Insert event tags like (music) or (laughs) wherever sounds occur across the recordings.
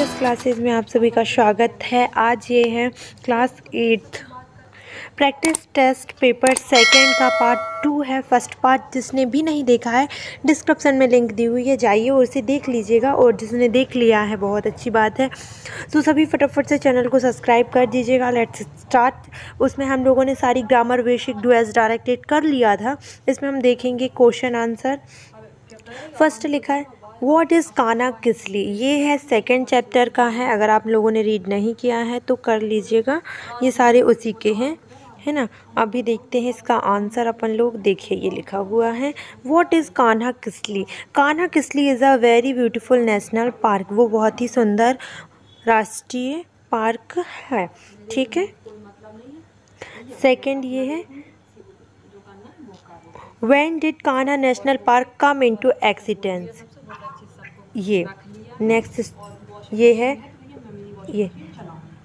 S classes में आप सभी का स्वागत है। आज ये है class eighth practice test paper second का पार्ट टू है। फ़र्स्ट पार्ट जिसने भी नहीं देखा है डिस्क्रिप्शन में लिंक दी हुई है। जाइए और उसे देख लीजिएगा और जिसने देख लिया है, बहुत अच्छी बात है। तो सभी फटाफट से चैनल को सब्सक्राइब कर दीजिएगा। लेट्स स्टार्ट उसमें हम लोगों ने सारी ग्रामर बेसिक डू एस डायरेक्टेड कर लिया था। इसमें हम देखेंगे क्वेश्चन आंसर फ़र्स्ट लिखा है वॉट इज़ काना किसली ये है सेकेंड चैप्टर का है। अगर आप लोगों ने रीड नहीं किया है तो कर लीजिएगा। ये सारे उसी के हैं, है ना? अभी देखते हैं इसका आंसर अपन लोग। देखिए, ये लिखा हुआ है। What is Kanha Kisli Kanha Kisli is a very beautiful national park वो बहुत ही सुंदर राष्ट्रीय पार्क है। ठीक है? सेकंड ये है। When did Kanha national park come into existence ये नेक्स्ट ये है, ये।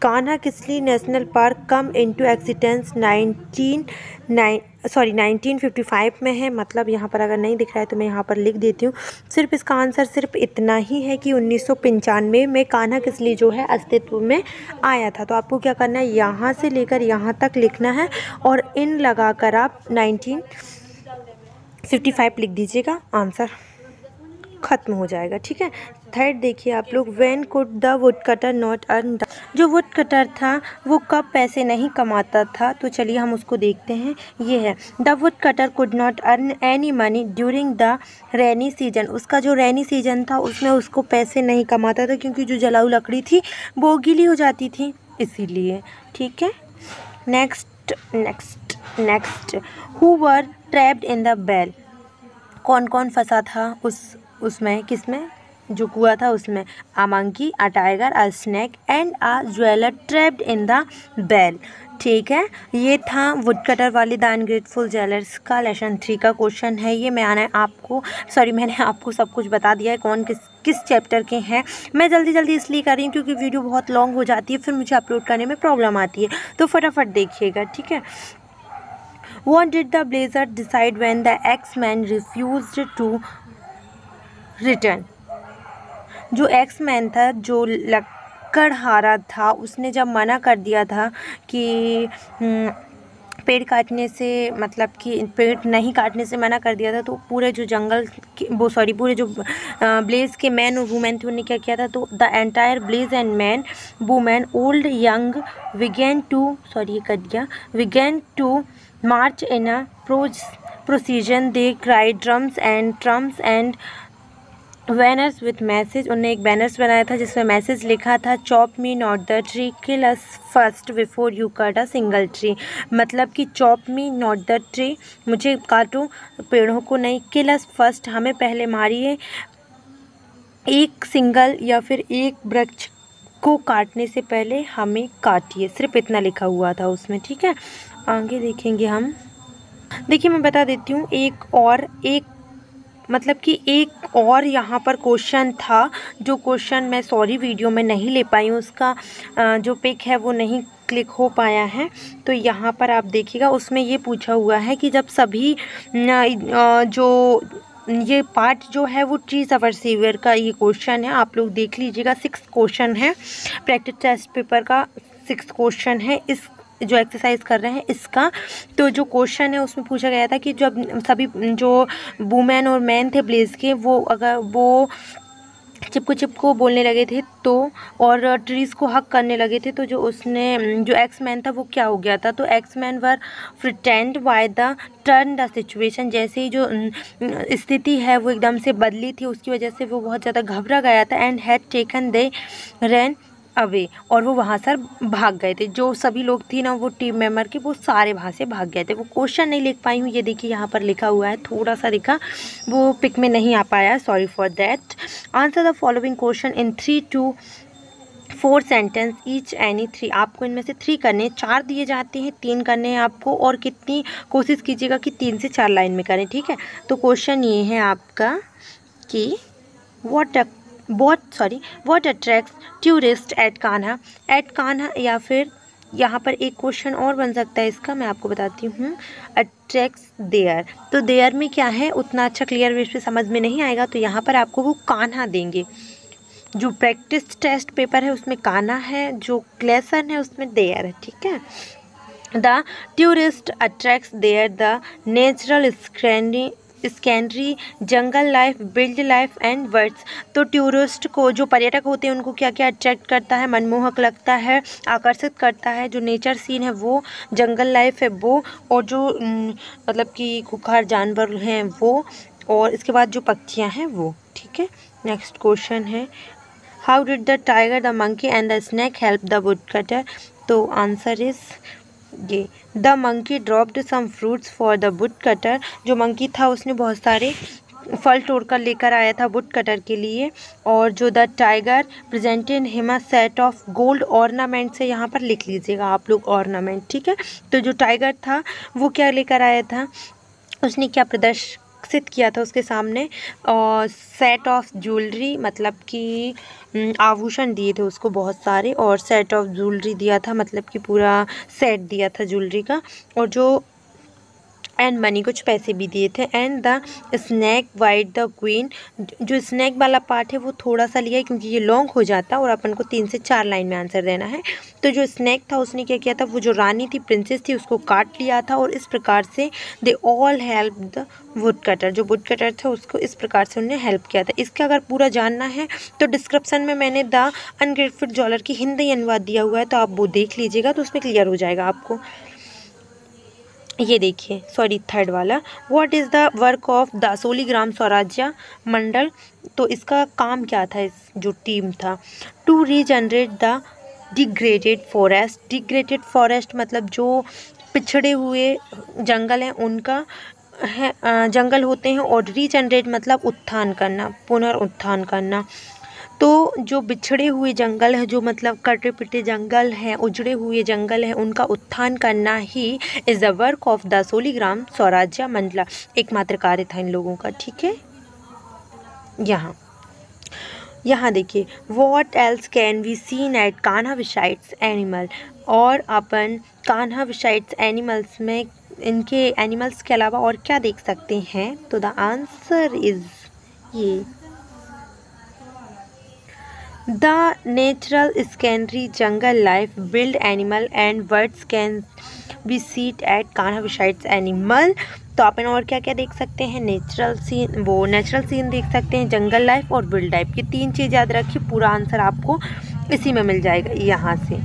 Kanha Kisli national park come into existence nineteen nine sorry 1955 में है। मतलब यहाँ पर अगर नहीं दिख रहा है तो मैं यहाँ पर लिख देती हूँ। सिर्फ़ इसका आंसर सिर्फ़ इतना ही है कि उन्नीस सौ पंचानवे में कान्हा किसली जो है अस्तित्व में आया था। तो आपको क्या करना है? यहाँ से लेकर यहाँ तक लिखना है और इन लगाकर आप 19 फिफ्टी फाइव लिख दीजिएगा आंसर। ख़त्म हो जाएगा, ठीक है? थर्ड देखिए आप लोग when could the wood cutter not earn जो वुड कटर था, वो कब पैसे नहीं कमाता था? तो चलिए हम उसको देखते हैं। ये है the wood cutter could not earn any money during the rainy season उसका जो रेनी सीज़न था, उसमें उसको पैसे नहीं कमाता था, क्योंकि जो जलाऊ लकड़ी थी, वो गीली हो जाती थी। इसीलिए, ठीक है? Next next next who were trapped in the well कौन कौन फंसा था उस उसमें, किसमें? जो कुआ था उसमें। A a tiger a snake and a jeweller trapped in the well ठीक है? ये था वुड कटर वाली द अनग्रेटफुल ज्वेलर्स का लेसन थ्री का क्वेश्चन है। ये मैंने आपको सॉरी मैंने आपको सब कुछ बता दिया है कौन किस किस चैप्टर के हैं। मैं जल्दी जल्दी इसलिए कर रही हूँ क्योंकि वीडियो बहुत लॉन्ग हो जाती है, फिर मुझे अपलोड करने में प्रॉब्लम आती है। तो फटाफट देखिएगा, ठीक है? What did the villagers decide when the axe man refuse to return? जो एक्स मैन था, जो लकड़हारा था, उसने जब मना कर दिया था कि पेड़ काटने से मतलब कि पेड़ नहीं काटने से मना कर दिया था तो पूरे जो जंगल वो सॉरी पूरे जो ब्लेज के मैन और वुमेन थे उन्होंने क्या किया था तो the entire village and men women old young began to sorry ये कर दिया began to march in a procession they cried drums and drums and banners with message उन्होंने एक बैनर्स बनाया था जिसमें मैसेज लिखा था chop me not the tree kill us first before you cut a single tree मतलब कि chop me not the tree मुझे काटो, पेड़ों को नहीं किल अस फ़र्स्ट हमें पहले मारिए। एक सिंगल या फिर एक वृक्ष को काटने से पहले हमें काटिए। सिर्फ़ इतना लिखा हुआ था उसमें, ठीक है? आगे देखेंगे हम। देखिए, मैं बता देती हूँ, एक और, एक मतलब कि एक और यहाँ पर क्वेश्चन था, जो क्वेश्चन मैं सॉरी वीडियो में नहीं ले पाई हूँ, उसका जो पिक है वो नहीं क्लिक हो पाया है। तो यहाँ पर आप देखिएगा, उसमें ये पूछा हुआ है कि जब सभी जो, ये पार्ट जो है वो ट्री सवर सीवियर का ये क्वेश्चन है, आप लोग देख लीजिएगा सिक्स क्वेश्चन है। प्रैक्टिस टेस्ट पेपर का सिक्स क्वेश्चन है। इस जो एक्सरसाइज कर रहे हैं इसका। तो जो क्वेश्चन है, उसमें पूछा गया था कि जब सभी जो वुमेन और मैन थे ब्लेज के, वो अगर वो चिपको चिपको बोलने लगे थे तो और ट्रीज़ को हक करने लगे थे तो जो उसने, जो एक्स मैन था, वो क्या हो गया था? तो axe man were frightened by the turn the situation जैसे ही जो स्थिति है, वो एकदम से बदली थी, उसकी वजह से वो बहुत ज़्यादा घबरा गया था and had taken they ran away और वो वहाँ से भाग गए थे। जो सभी लोग थी ना, वो टीम मेंबर के, वो सारे वहाँ से भाग गए थे। वो क्वेश्चन नहीं लिख पाई हूँ। ये देखिए, यहाँ पर लिखा हुआ है थोड़ा सा लिखा वो पिक में नहीं आ पाया sorry for that answer the following question in three two four sentence each any three आपको इनमें से थ्री करने हैं चार दिए जाते हैं, तीन करने हैं आपको, और कितनी, कोशिश कीजिएगा कि तीन से चार लाइन में करें, ठीक है? तो क्वेश्चन ये है आपका कि what what sorry what attracts tourist at Kanha at Kanha या फिर यहाँ पर एक क्वेश्चन और बन सकता है इसका, मैं आपको बताती हूँ. अट्रैक्ट्स देयर तो देयर में क्या है? उतना अच्छा क्लियर वेज पे समझ में नहीं आएगा तो यहाँ पर आपको वो कान्हा देंगे. जो प्रैक्टिस टेस्ट पेपर है, उसमें काना है, जो क्लेसन है, उसमें देयर है, ठीक है? The tourist attracts there the natural स्क्रैंडी scenery jungle life wild life and birds तो टूरिस्ट को, जो पर्यटक होते हैं, उनको क्या क्या अट्रैक्ट करता है, मनमोहक लगता है, आकर्षित करता है, जो नेचर सीन है, वो जंगल लाइफ है, वो और जो मतलब कि खुखार जानवर हैं, वो और इसके बाद जो पक्षियाँ हैं, वो, ठीक है? नेक्स्ट क्वेश्चन है how did the tiger the monkey and the snake help the wood cutter तो आंसर इज़ ये the monkey dropped some fruits for the wood cutter जो मंकी था, उसने बहुत सारे फल तोड़ कर लेकर आया था बुट कटर के लिए। और जो the tiger presented him set of gold ornament से यहाँ पर लिख लीजिएगा आप लोग ऑर्नामेंट ठीक है? तो जो टाइगर था, वो क्या लेकर आया था? उसने क्या प्रदर्श विकसित किया था उसके सामने, और सेट ऑफ़ ज्वेलरी मतलब कि आभूषण दिए थे उसको बहुत सारे, और सेट ऑफ़ ज्वेलरी दिया था मतलब कि पूरा सेट दिया था ज्वेलरी का, और जो एंड मनी कुछ पैसे भी दिए थे and the snake bite the queen जो स्नैक वाला पार्ट है वो थोड़ा सा लिया है क्योंकि ये लॉन्ग हो जाता है और अपन को तीन से चार लाइन में आंसर देना है। तो जो स्नैक था उसने क्या किया था? वो जो रानी थी, प्रिंसेस थी, उसको काट लिया था और इस प्रकार से they all help the wood cutter जो वुड कटर था उसको इस प्रकार से उन्हें हेल्प किया था। इसका अगर पूरा जानना है तो डिस्क्रिप्सन में मैंने द अनग्रेटफुल जॉलर की हिंदी अनुवाद दिया हुआ है तो आप वो देख लीजिएगा तो उसमें क्लियर हो जाएगा आपको। ये देखिए सॉरी थर्ड वाला। What is the work of Dasoli Gram Swarajya Mandal तो इसका काम क्या था? इस जो टीम था to regenerate the degraded forest degraded forest मतलब जो पिछड़े हुए जंगल हैं, उनका है जंगल होते हैं और रीजनरेट मतलब उत्थान करना, पुनर्उत्थान करना। तो जो बिछड़े हुए जंगल है, जो मतलब कटे पिटे जंगल हैं, उजड़े हुए जंगल हैं, उनका उत्थान करना ही is the work of the Soligram Swarajya Mandala एकमात्र कार्य था इन लोगों का, ठीक है? यहाँ। यहाँ देखिए what else can we seen at Kanha besides animal और अपन कान्हा विशाइट्स एनिमल्स में इनके एनिमल्स के अलावा और क्या देख सकते हैं? तो द आंसर इज़ ये। The natural scenery jungle life, wild animal and birds can be seen at Kanha besides animal. तो अपन और क्या क्या देख सकते हैं? नेचुरल सीन, वो नेचुरल सीन देख सकते हैं, जंगल लाइफ और बिल्ड लाइफ। ये तीन चीज़ याद रखिए, पूरा आंसर आपको इसी में मिल जाएगा, यहाँ से।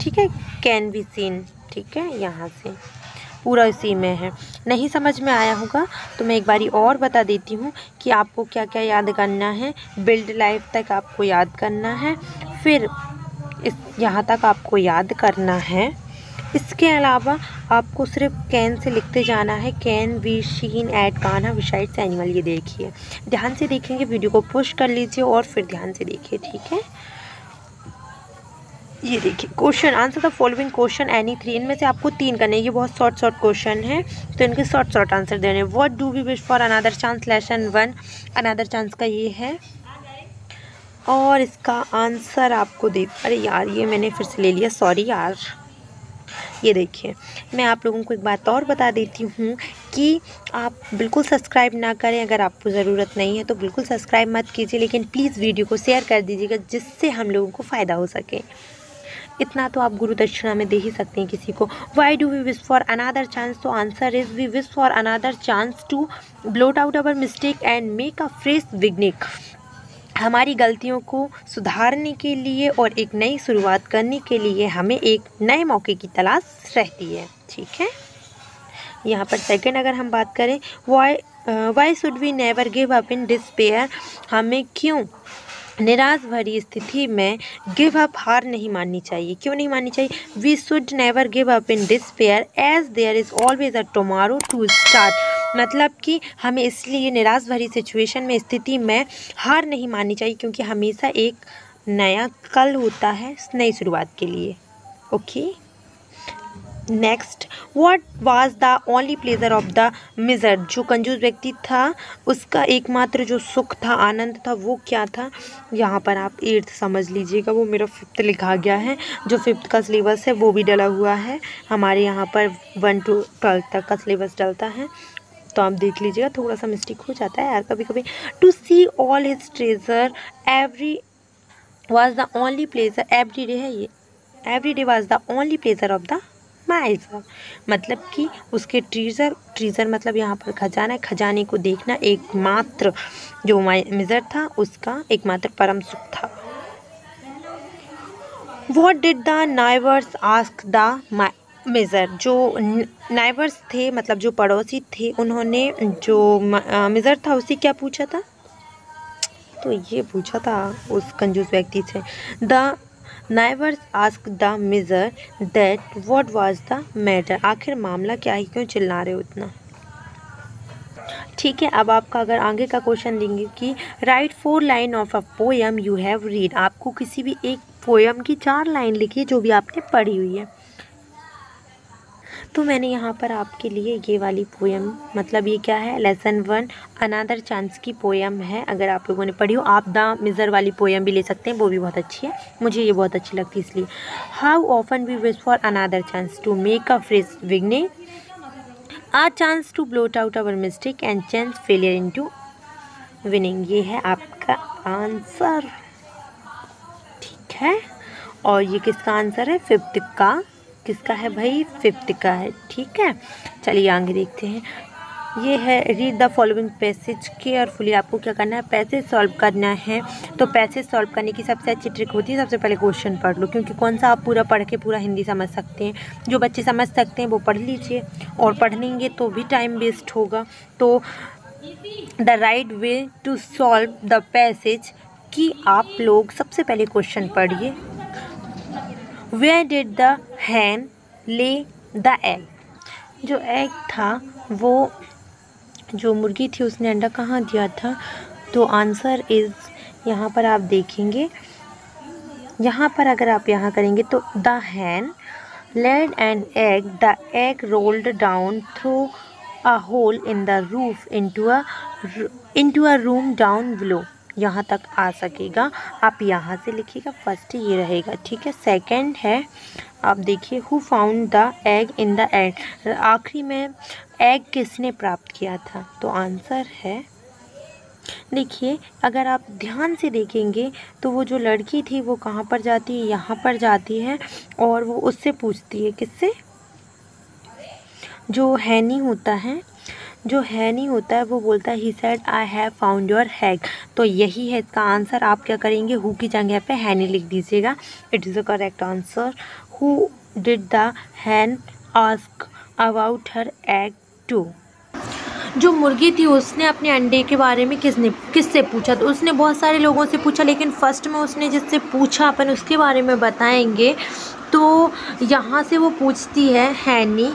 ठीक है? कैन बी सीन, ठीक है? यहाँ से। पूरा इसी में है। नहीं समझ में आया होगा तो मैं एक बारी और बता देती हूँ कि आपको क्या क्या याद करना है। बिल्ड लाइफ तक आपको याद करना है। फिर इस, यहाँ तक आपको याद करना है। इसके अलावा आपको सिर्फ़ कैन से लिखते जाना है। कैन वी शीन एट काना विशाइट्स एनिमल ये देखिए। ध्यान से देखेंगे वीडियो को पुश कर लीजिए और फिर ध्यान से देखिए, ठीक है? ये देखिए question answer the following question any three इनमें से आपको तीन करने ये बहुत शॉर्ट शॉर्ट क्वेश्चन है तो इनके शॉर्ट शॉर्ट आंसर देने what do we wish for another chance lesson one another chance का ये है। और इसका आंसर आपको दे, अरे यार, ये मैंने फिर से ले लिया सॉरी यार। ये देखिए, मैं आप लोगों को एक बात और बता देती हूँ कि आप बिल्कुल सब्सक्राइब ना करें। अगर आपको ज़रूरत नहीं है तो बिल्कुल सब्सक्राइब मत कीजिए, लेकिन प्लीज़ वीडियो को शेयर कर दीजिएगा, जिससे हम लोगों को फ़ायदा हो सके। इतना तो आप गुरु दक्षिणा में दे ही सकते हैं किसी को। Why do we wish for another chance तो answer is we wish for another chance to blot out our mistake and make a fresh beginning हमारी गलतियों को सुधारने के लिए और एक नई शुरुआत करने के लिए हमें एक नए मौके की तलाश रहती है। ठीक है? यहाँ पर सेकंड अगर हम बात करें why why should we never give up in despair हमें क्यों निराश भरी स्थिति में गिव अप हार नहीं माननी चाहिए। क्यों नहीं माननी चाहिए? We should never give up in despair as there is always a tomorrow to start मतलब कि हमें इसलिए निराश भरी सिचुएशन में, स्थिति में हार नहीं माननी चाहिए क्योंकि हमेशा एक नया कल होता है नई शुरुआत के लिए। Okay okay? Next what was the only pleasure of the miser जो कंजूस व्यक्ति था, उसका एकमात्र जो सुख था, आनंद था, वो क्या था? यहाँ पर आप एट्थ समझ लीजिएगा, वो मेरा फिफ्थ लिखा गया है। जो फिफ्थ का सिलेबस है, वो भी डला हुआ है। हमारे यहाँ पर वन टू ट्वेल्थ तक का सिलेबस डलता है। तो आप देख लीजिएगा, थोड़ा सा मिस्टेक हो जाता है यार कभी कभी to see all his treasure every was the only pleasure every day है ये। Every day was the only pleasure of the miser मतलब कि उसके ट्रीजर ट्रीजर मतलब यहाँ पर खजाना है। खजाने को देखना एकमात्र जो मिज़र था, उसका एकमात्र परम सुख था। What did the neighbours ask the miser जो नाइवर्स थे मतलब जो पड़ोसी थे, उन्होंने जो मिज़र था, उसे क्या पूछा था? तो ये पूछा था उस कंजूस व्यक्ति से। The neighbours ask the miser that what was the matter आखिर मामला क्या है? क्यों चिल्ला रहे हो उतना ठीक है, अब आपका अगर आगे का क्वेश्चन देंगे कि write four line of a poem you have read आपको किसी भी एक पोएम की चार लाइन लिखी जो भी आपने पढ़ी हुई है। तो मैंने यहाँ पर आपके लिए ये वाली पोएम मतलब ये क्या है? लेसन वन अनादर चांस की पोएम है। अगर आप लोगों ने पढ़ी हो, आप द मिज़र वाली पोएम भी ले सकते हैं, वो भी बहुत अच्छी है। मुझे ये बहुत अच्छी लगती है इसलिए। How often we wish for another chance to make a fresh विगने a chance to blot out our mistake and chance failure into winning ये है आपका आंसर ठीक है? और ये किसका आंसर है? फिफ्थ का। किसका है भाई? फिफ्थ का है, ठीक है? चलिए आगे देखते हैं। ये है read the following passage carefully आपको क्या करना है? पैसेज सॉल्व करना है। तो पैसेज सॉल्व करने की सबसे अच्छी ट्रिक होती है, सबसे पहले क्वेश्चन पढ़ लो, क्योंकि कौन सा आप पूरा पढ़ के पूरा हिंदी समझ सकते हैं? जो बच्चे समझ सकते हैं, वो पढ़ लीजिए। और पढ़ लेंगे तो भी टाइम वेस्ट होगा। तो the right way to solve the passage कि आप लोग सबसे पहले क्वेश्चन पढ़िए। वेयर डिड द हैन ले द एग जो एग था, वो जो मुर्गी थी, उसने अंडा कहाँ दिया था? तो आंसर इज़ यहाँ पर आप देखेंगे। यहाँ पर अगर आप यहाँ करेंगे तो the hen laid and egg the egg rolled down through a hole in the roof into a into a room down below यहाँ तक आ सकेगा। आप यहाँ से लिखिएगा फ़र्स्ट ये रहेगा, ठीक है? सेकंड है, आप देखिए who found the egg in the egg आखिरी में एग किसने प्राप्त किया था? तो आंसर है, देखिए, अगर आप ध्यान से देखेंगे तो वो जो लड़की थी, वो कहाँ पर जाती है? यहाँ पर जाती है और वो उससे पूछती है किससे? जो हैनी होता है जो है नहीं होता है, वो बोलता है he said I have found your egg तो यही है इसका आंसर आप क्या करेंगे? हु की जगह पे हैनी लिख दीजिएगा। It is a correct answer who did the hen ask about her egg to जो मुर्गी थी, उसने अपने अंडे के बारे में किसने, किससे पूछा? तो उसने बहुत सारे लोगों से पूछा, लेकिन फ़र्स्ट में उसने जिससे पूछा, अपन उसके बारे में बताएँगे। तो यहाँ से वो पूछती है, हैनी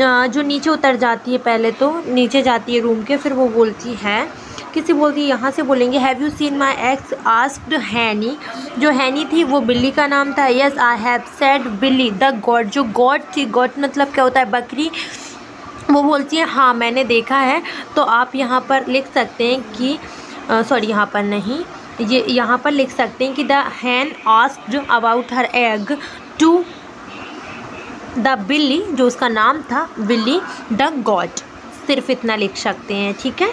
जो नीचे उतर जाती है पहले तो नीचे जाती है रूम के, फिर वो बोलती है, किसी बोलती है, यहाँ से बोलेंगे have you seen my eggs asked Henny, जो हैनी थी, वो बिल्ली का नाम था। यस आई हैव सेड बिल्ली द गॉड जो गॉड थी गॉड मतलब क्या होता है, बकरी। वो बोलती है हाँ मैंने देखा है। तो आप यहाँ पर लिख सकते हैं कि सॉरी यहाँ पर नहीं, ये, यहाँ पर लिख सकते हैं कि the hen asked about her egg to the बिल्ली, जो उसका नाम था बिल्ली द गॉड। सिर्फ़ इतना लिख सकते हैं, ठीक है?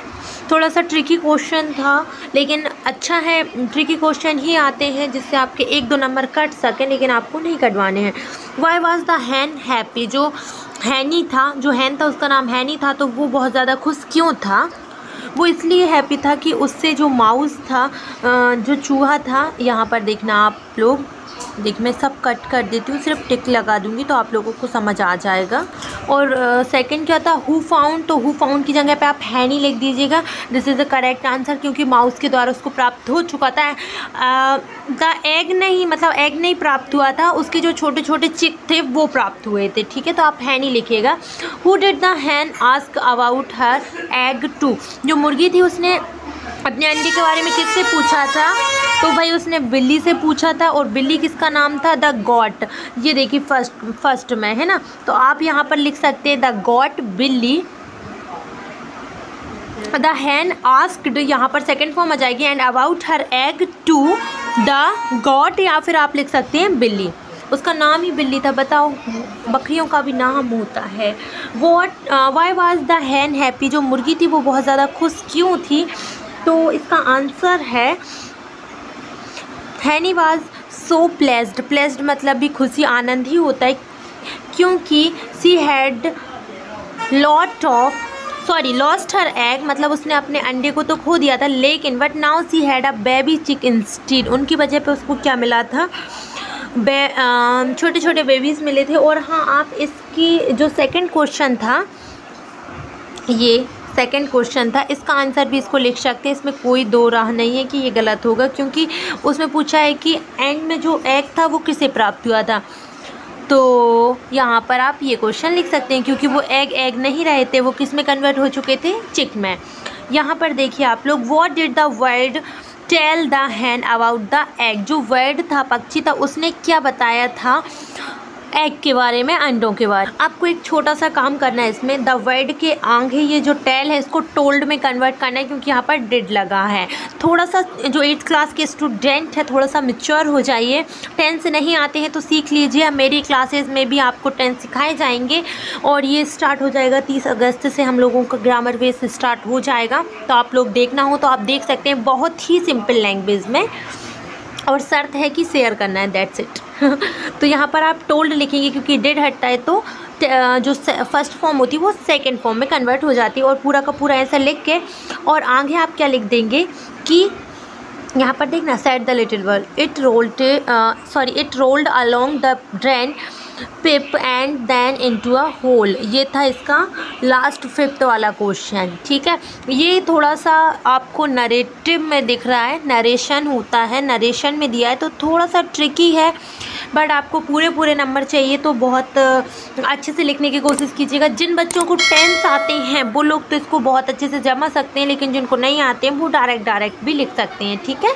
थोड़ा सा ट्रिकी क्वेश्चन था, लेकिन अच्छा है ट्रिकी क्वेश्चन ही आते हैं, जिससे आपके एक दो नंबर कट सकें, लेकिन आपको नहीं कटवाने हैं। Why was the hen happy जो हैनी था, जो हैन था, उसका नाम हैनी था तो वो बहुत ज़्यादा खुश क्यों था? वो इसलिए हैप्पी था कि उससे जो माउस था जो चूहा था, यहाँ पर देखना आप लोग देख, मैं सब कट कर देती हूँ, सिर्फ़ टिक लगा दूँगी तो आप लोगों को समझ आ जाएगा। और सेकंड क्या था? हु फाउंड तो हु फाउंड की जगह पे आप हैनी लिख दीजिएगा। This is the correct answer क्योंकि माउस के द्वारा उसको प्राप्त हो चुका था। द एग नहीं मतलब एग नहीं प्राप्त हुआ था। उसके जो छोटे छोटे चिक थे, वो प्राप्त हुए थे, ठीक है? तो आप हैनी लिखिएगा। Who did the hen ask about her egg to जो मुर्गी थी, उसने अपने अंडे के बारे में किससे पूछा था? तो भाई उसने बिल्ली से पूछा था और बिल्ली किसका नाम था? The goat. ये देखिए फ़र्स्ट फ़र्स्ट में, है ना? तो आप यहाँ पर लिख सकते हैं, द गॉट बिल्ली। द हैन आस्क्ड, यहाँ पर सेकेंड फॉर्म आ जाएगी and about her egg to the goat या फिर आप लिख सकते हैं बिल्ली। उसका नाम ही बिल्ली था, बताओ। बकरियों का भी नाम होता है। What why was the hen happy जो मुर्गी थी, वो बहुत ज़्यादा खुश क्यों थी? तो इसका आंसर है हैनी वाज सो प्लेस्ड प्लेस्ड मतलब भी खुशी, आनंद ही होता है, क्योंकि she had lot of sorry lost her egg मतलब उसने अपने अंडे को तो खो दिया था, लेकिन but now she had a baby chick instead उनकी वजह पे उसको क्या मिला था? बे छोटे छोटे बेबीज़ मिले थे, और हाँ आप इसकी जो सेकंड क्वेश्चन था, ये सेकंड क्वेश्चन था। इसका आंसर भी इसको लिख सकते हैं। इसमें कोई दो राह नहीं है कि ये गलत होगा, क्योंकि उसमें पूछा है कि एंड में जो एग था वो किसे प्राप्त हुआ था? तो यहाँ पर आप ये क्वेश्चन लिख सकते हैं, क्योंकि वो एग एग नहीं रहे थे, वो किसमें कन्वर्ट हो चुके थे? चिक में। यहाँ पर देखिए आप लोग what did the world tell the hen about the egg जो वर्ड था, पक्षी था, उसने क्या बताया था? एग के बारे में, अंडों के बारे में। आपको एक छोटा सा काम करना है इसमें। द वर्ड के आगे ये जो टेल है, इसको टोल्ड में कन्वर्ट करना है क्योंकि यहाँ पर डिड लगा है। थोड़ा सा जो एट्थ क्लास के स्टूडेंट है, थोड़ा सा मिच्योर हो जाइए। टेंथ नहीं आते हैं तो सीख लीजिए। मेरी क्लासेज में भी आपको टेंथ सिखाए जाएँगे। और ये स्टार्ट हो जाएगा तीस अगस्त से। हम लोगों का ग्रामर बेस स्टार्ट हो जाएगा। तो आप लोग देखना हो तो आप देख सकते हैं। बहुत ही सिंपल लैंग्वेज में। और शर्त है कि शेयर करना है दैट्स इट (laughs) तो यहाँ पर आप टोल्ड लिखेंगे क्योंकि डेड हटता है तो जो फ़र्स्ट फॉर्म होती है वो सेकेंड फॉर्म में कन्वर्ट हो जाती है और पूरा का पूरा ऐसा लिख के, और आगे आप क्या लिख देंगे कि, यहाँ पर देखना said the little world it rolled sorry it rolled along the drain pipe and then into a hole ये था इसका लास्ट फिफ्थ वाला क्वेश्चन ठीक है? ये थोड़ा सा आपको नरेटिव में दिख रहा है नरेशन होता है नरेशन में दिया है तो थोड़ा सा ट्रिकी है बट आपको पूरे पूरे नंबर चाहिए तो बहुत अच्छे से लिखने की कोशिश कीजिएगा। जिन बच्चों को टेंस आते हैं, वो लोग तो इसको बहुत अच्छे से जमा सकते हैं, लेकिन जिनको नहीं आते हैं, वो डायरेक्ट डायरेक्ट भी लिख सकते हैं, ठीक है?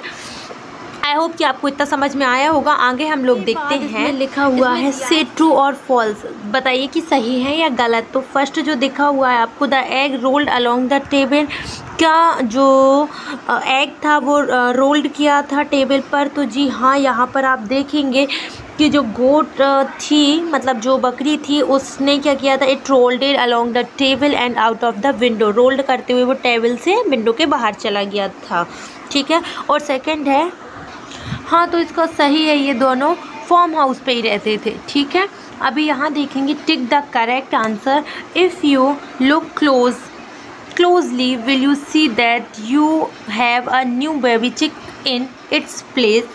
आई होप कि आपको इतना समझ में आया होगा। आगे हम लोग देखते हैं। लिखा हुआ है से ट्रू और फॉल्स बताइए कि सही है या गलत। तो फ़र्स्ट जो दिखा हुआ है आपको the egg rolled along the table क्या जो एग था वो रोल्ड किया था टेबल पर? तो जी हाँ यहाँ पर आप देखेंगे कि जो गोट थी मतलब जो बकरी थी उसने क्या किया था? It rolled along the table and out of the window rolled करते हुए वो टेबल से विंडो के बाहर चला गया था। ठीक है? और सेकंड है हाँ तो इसका सही है, ये दोनों फॉर्म हाउस पे ही रहते थे, ठीक है? अभी यहाँ देखेंगे, tick the correct answer. If you look close closely will you see that you have a new baby chick in its place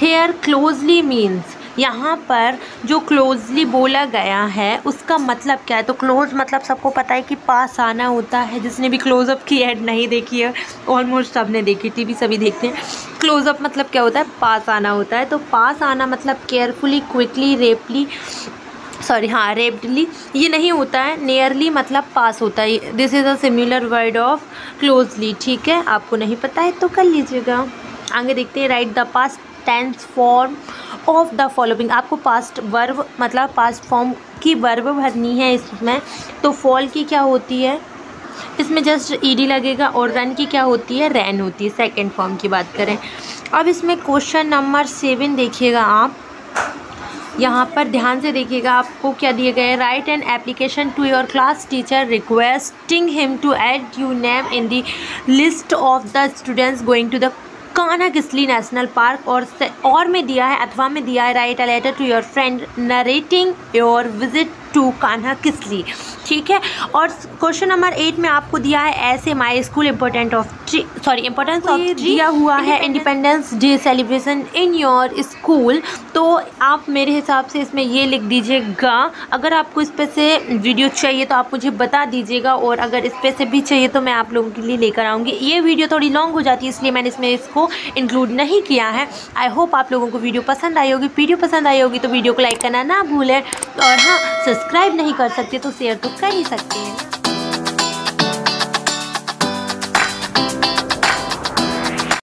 here closely means यहाँ पर जो क्लोजली बोला गया है, उसका मतलब क्या है? तो क्लोज मतलब सबको पता है कि पास आना होता है। जिसने भी क्लोज़अप की एड नहीं देखी है ऑलमोस्ट सबने देखी टीवी सभी देखते हैं। क्लोज़अप मतलब क्या होता है? पास आना होता है। तो पास आना मतलब केयरफुली क्विकली रेपली सॉरी हाँ रेप्डली ये नहीं होता है। नियरली मतलब पास होता है। This is a similar word of closely ठीक है? आपको नहीं पता है? तो कर लीजिएगा। आगे देखते हैं। Write the past tense form of the following आपको पास्ट वर्ब मतलब पास्ट फॉर्म की वर्ब भरनी है इसमें तो फॉल की क्या होती है? इसमें जस्ट ईडी लगेगा और रन की क्या होती है? रैन होती है सेकेंड फॉर्म की बात करें। अब इसमें क्वेश्चन नंबर सेवन देखिएगा आप। यहाँ पर ध्यान से देखिएगा, आपको क्या दिए गए write and application to your class teacher requesting him to add you name in the list of the students going to the Kanha Kisli national park और और में दिया है, अथवा में दिया है write a letter to your friend narrating your visit to Kanha Kisli ठीक है? और क्वेश्चन नंबर एट में आपको दिया है ऐसे my school important of sorry importance of दिया हुआ है independence day celebration in your school तो आप मेरे हिसाब से इसमें ये लिख दीजिएगा। अगर आपको इस पर से वीडियो चाहिए तो आप मुझे बता दीजिएगा और अगर इस पर से भी चाहिए तो मैं आप लोगों के लिए लेकर आऊँगी। ये वीडियो थोड़ी लॉन्ग हो जाती है इसलिए मैंने इसमें इसको इंक्लूड नहीं किया है। आई होप आप लोगों को वीडियो पसंद आई होगी। वीडियो पसंद आई होगी तो वीडियो को लाइक करना ना भूलें। और हाँ सब्सक्राइब नहीं कर सकते तो शेयर तो कर ही सकते हैं।